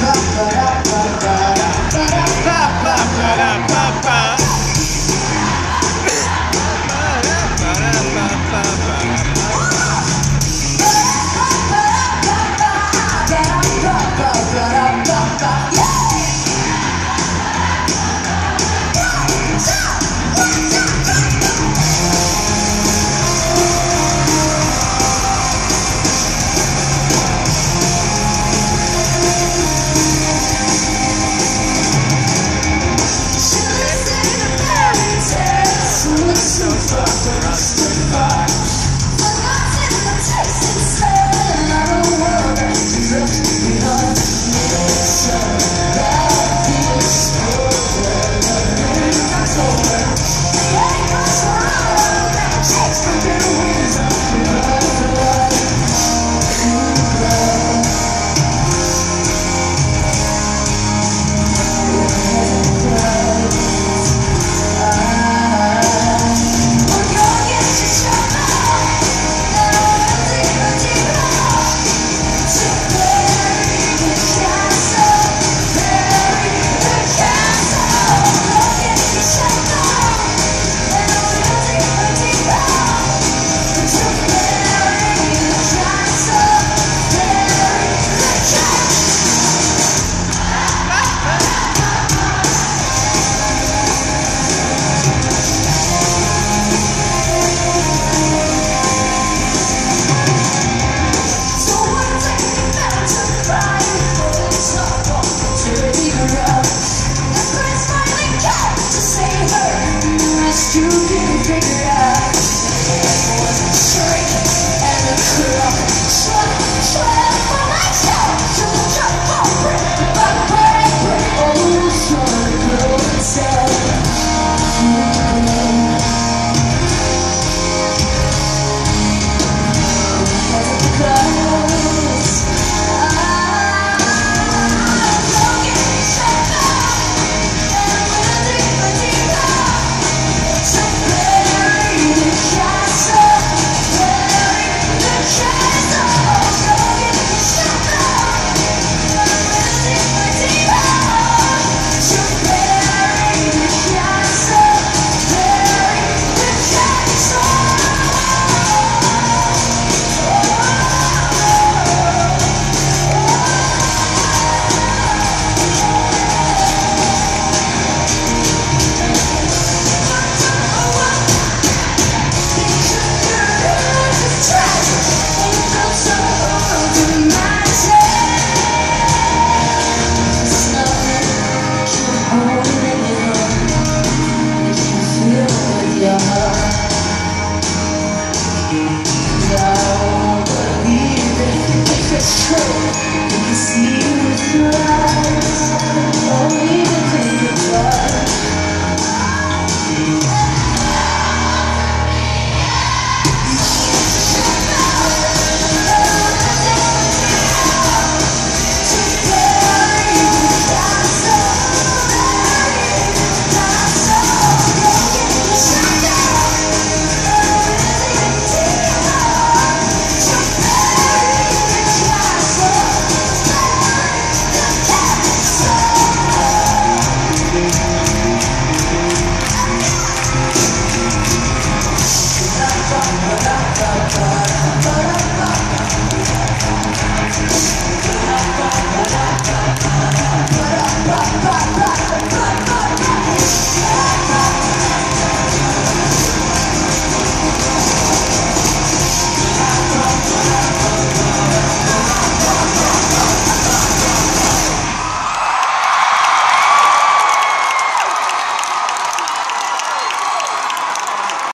Ha ha ha